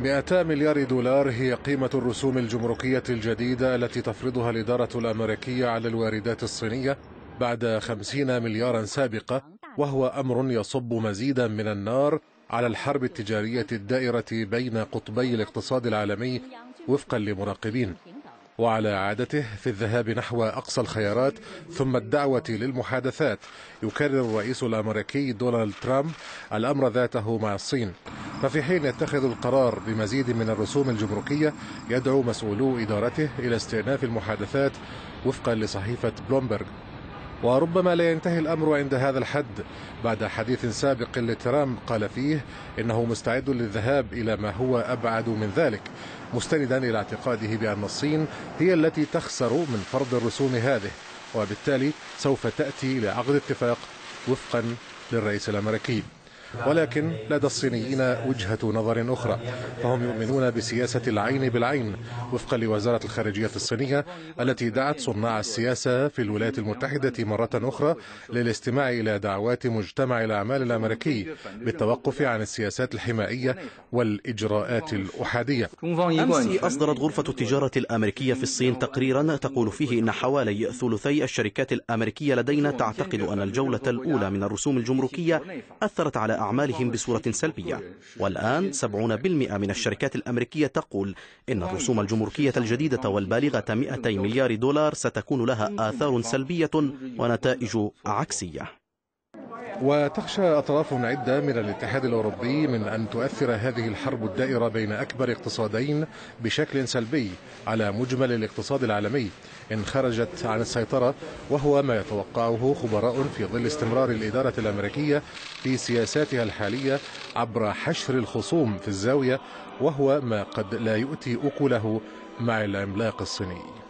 200 مليار دولار هي قيمة الرسوم الجمركية الجديدة التي تفرضها الإدارة الأمريكية على الواردات الصينية بعد 50 مليارا سابقة وهو أمر يصب مزيدا من النار على الحرب التجارية الدائرة بين قطبي الاقتصاد العالمي وفقا لمراقبين. وعلى عادته في الذهاب نحو أقصى الخيارات ثم الدعوة للمحادثات يكرر الرئيس الأمريكي دونالد ترامب الأمر ذاته مع الصين. ففي حين يتخذ القرار بمزيد من الرسوم الجمركية يدعو مسؤولو إدارته إلى استئناف المحادثات وفقا لصحيفة بلومبرغ. وربما لا ينتهي الأمر عند هذا الحد. بعد حديث سابق لترامب قال فيه إنه مستعد للذهاب إلى ما هو أبعد من ذلك مستندا إلى اعتقاده بأن الصين هي التي تخسر من فرض الرسوم هذه وبالتالي سوف تأتي لعقد اتفاق وفقا للرئيس الأمريكي. ولكن لدى الصينيين وجهة نظر أخرى. فهم يؤمنون بسياسة العين بالعين وفقا لوزارة الخارجية الصينية التي دعت صناع السياسة في الولايات المتحدة مرة أخرى للاستماع إلى دعوات مجتمع الأعمال الأمريكي بالتوقف عن السياسات الحمائية والإجراءات الأحادية. أمس أصدرت غرفة التجارة الأمريكية في الصين تقريرا تقول فيه إن حوالي ثلثي الشركات الأمريكية لدينا تعتقد أن الجولة الأولى من الرسوم الجمركية أثرت على أعمالهم بصورة سلبية. والآن 70% من الشركات الأمريكية تقول إن الرسوم الجمركية الجديدة والبالغة 200 مليار دولار ستكون لها آثار سلبية ونتائج عكسية. وتخشى أطراف عدة من الاتحاد الأوروبي من أن تؤثر هذه الحرب الدائرة بين أكبر اقتصادين بشكل سلبي على مجمل الاقتصاد العالمي. إن خرجت عن السيطرة وهو ما يتوقعه خبراء في ظل استمرار الإدارة الأمريكية في سياساتها الحالية عبر حشر الخصوم في الزاوية وهو ما قد لا يؤتي أكله مع العملاق الصيني.